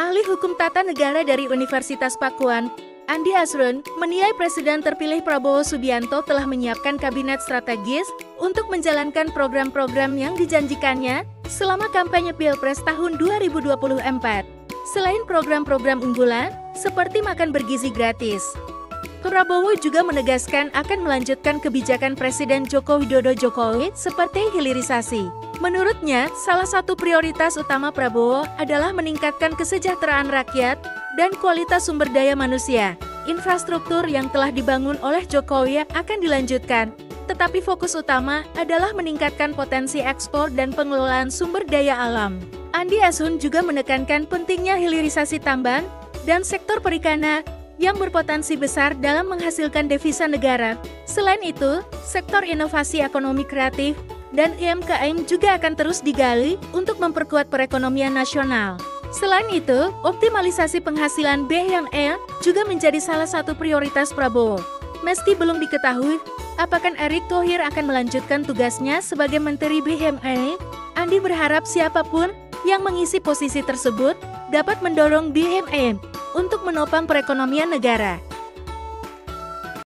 Ahli Hukum Tata Negara dari Universitas Pakuan, Andi Asrun, menilai Presiden terpilih Prabowo Subianto telah menyiapkan kabinet strategis untuk menjalankan program-program yang dijanjikannya selama kampanye Pilpres tahun 2024. Selain program-program unggulan, seperti makan bergizi gratis, Prabowo juga menegaskan akan melanjutkan kebijakan Presiden Joko Widodo Jokowi seperti hilirisasi. Menurutnya, salah satu prioritas utama Prabowo adalah meningkatkan kesejahteraan rakyat dan kualitas sumber daya manusia. Infrastruktur yang telah dibangun oleh Jokowi akan dilanjutkan, tetapi fokus utama adalah meningkatkan potensi ekspor dan pengelolaan sumber daya alam. Andi Asun juga menekankan pentingnya hilirisasi tambang dan sektor perikanan yang berpotensi besar dalam menghasilkan devisa negara. Selain itu, sektor inovasi ekonomi kreatif dan UMKM juga akan terus digali untuk memperkuat perekonomian nasional. Selain itu, optimalisasi penghasilan BUMN juga menjadi salah satu prioritas Prabowo. Meski belum diketahui apakah Erick Thohir akan melanjutkan tugasnya sebagai Menteri BUMN, Andi berharap siapa pun yang mengisi posisi tersebut dapat mendorong BUMN untuk menopang perekonomian negara.